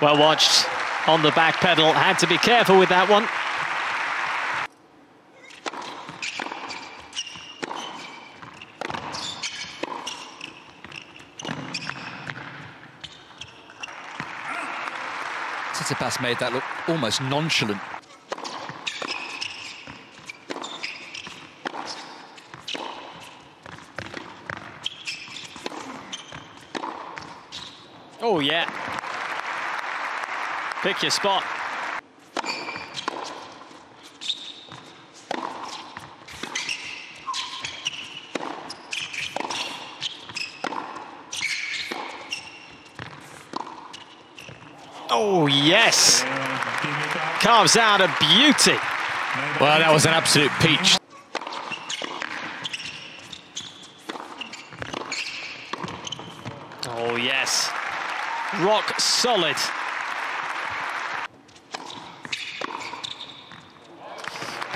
Well watched on the back pedal. Had to be careful with that one. Tsitsipas made that look almost nonchalant. Oh, yeah. Pick your spot. Oh, yes. Carves out a beauty. Well, that was an absolute peach. Oh, yes. Rock solid.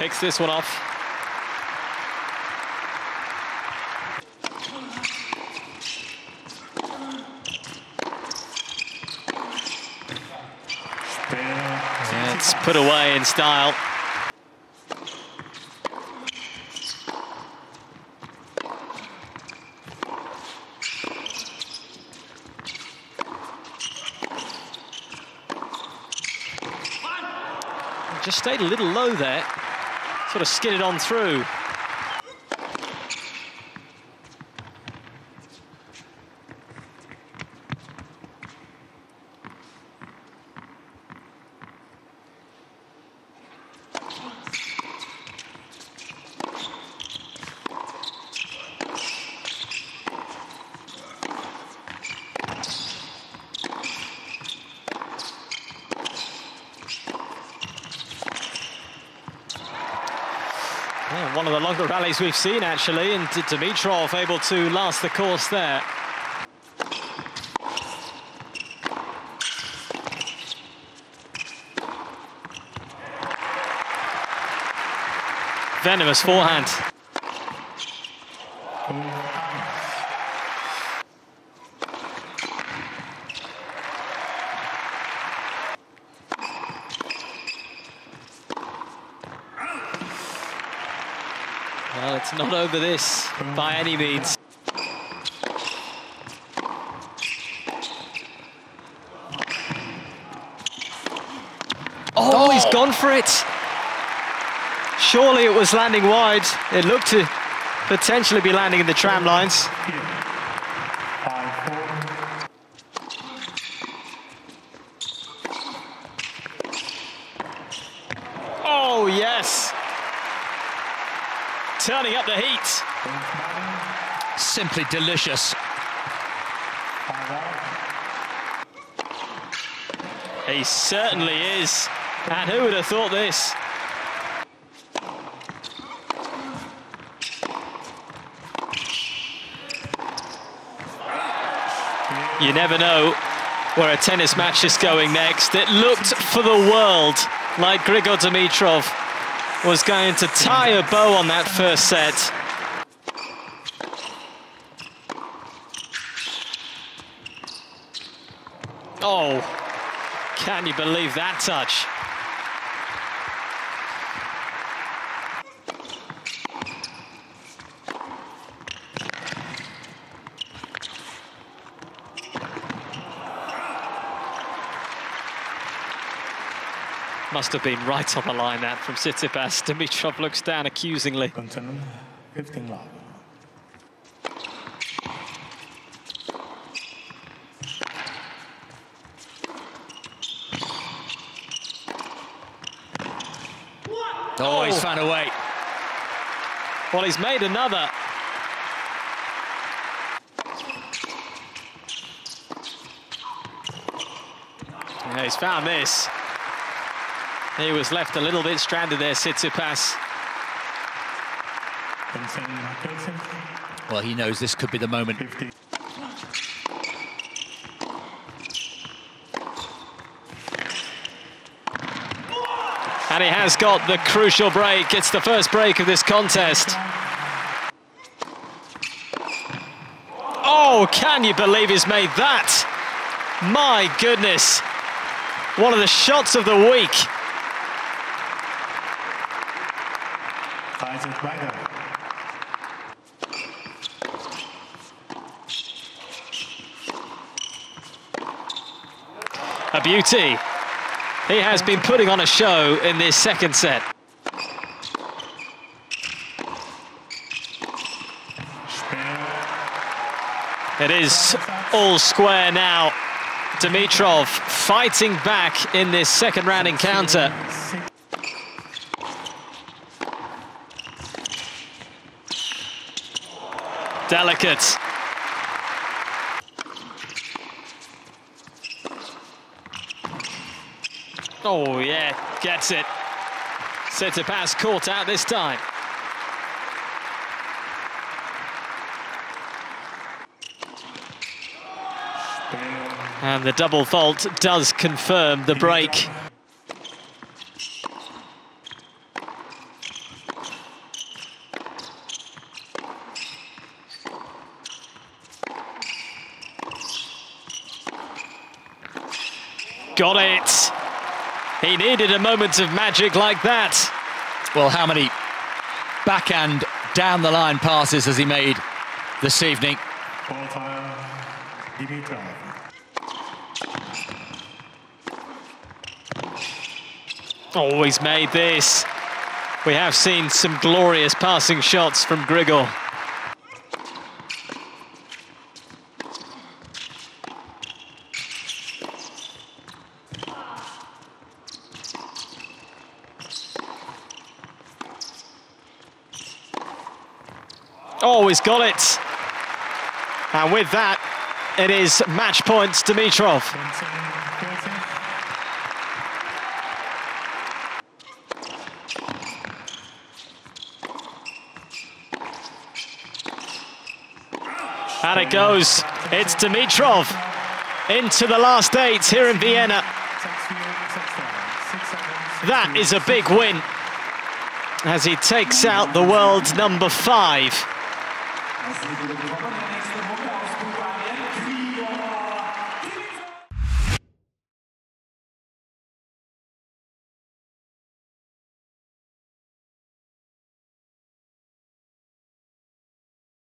Picks this one off. It's put away in style. Just stayed a little low there. Sort of skidded on through. Yeah, one of the longer rallies we've seen, actually, and Dimitrov able to last the course there. Venomous forehand. It's not over this by any means. Oh, he's gone for it. Surely it was landing wide. It looked to potentially be landing in the tram lines. Oh, yes. Turning up the heat. Simply delicious. He certainly is. And who would have thought this? You never know where a tennis match is going next. It looked for the world like Grigor Dimitrov was going to tie a bow on that first set. Oh, can you believe that touch? Must have been right on the line that from Tsitsipas. Dimitrov looks down accusingly. Continue. 15 love. Oh, oh, he's found a way. Well, he's made another. Yeah, he's found this. He was left a little bit stranded there, Kelsen. Well, he knows this could be the moment. 50. And he has got the crucial break. It's the first break of this contest. Oh, can you believe he's made that? My goodness. one of the shots of the week. A beauty. He has been putting on a show in this second set. It is all square now. Dimitrov fighting back in this second round encounter. Delicate. Oh, yeah, gets it. Tsitsipas caught out this time. And the double fault does confirm the break. Got it. He needed a moment of magic like that. Well, how many backhand down the line passes has he made this evening? Ball fire. Dimitrov. Always made this. We have seen some glorious passing shots from Grigor. Oh, he's got it. And with that, it is match points Dimitrov. And it goes. It's Dimitrov into the last eight here in Vienna. That is a big win as he takes out the world's number five. Neste kommer next, det kommer avsporet. Kvia!